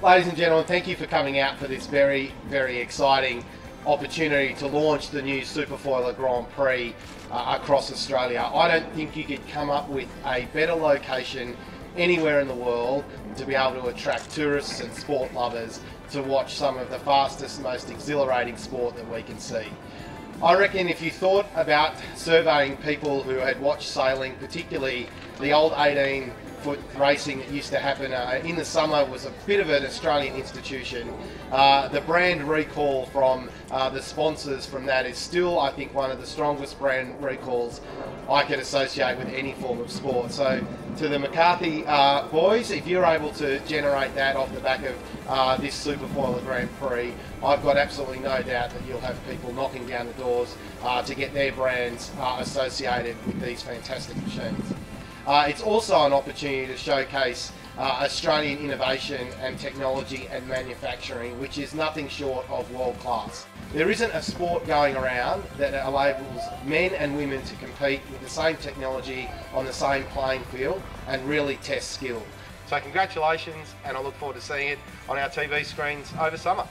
Ladies and gentlemen, thank you for coming out for this very, very exciting opportunity to launch the new Superfoiler Grand Prix uh, across Australia. I don't think you could come up with a better location anywhere in the world to be able to attract tourists and sport lovers to watch some of the fastest, most exhilarating sport that we can see. I reckon if you thought about surveying people who had watched sailing, particularly the old 18 foot racing that used to happen uh, in the summer was a bit of an Australian institution. Uh, the brand recall from uh, the sponsors from that is still, I think, one of the strongest brand recalls I could associate with any form of sport. So, to the McCarthy uh, boys, if you're able to generate that off the back of uh, this Superfoiler Grand Prix, I've got absolutely no doubt that you'll have people knocking down the doors uh, to get their brands associated with these fantastic machines. Uh, it's also an opportunity to showcase uh, Australian innovation and technology and manufacturing, which is nothing short of world class. There isn't a sport going around that enables men and women to compete with the same technology on the same playing field and really test skill. So congratulations and I look forward to seeing it on our TV screens over summer.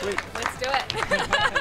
Let's do it.